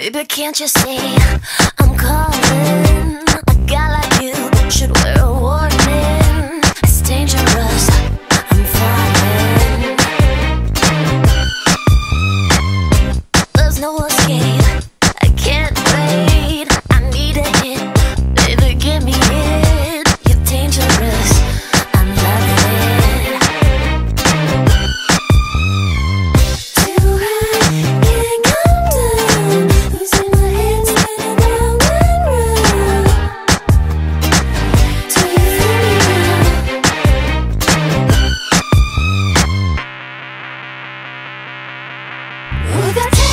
Baby, can't you see I'm calling? I got like 모두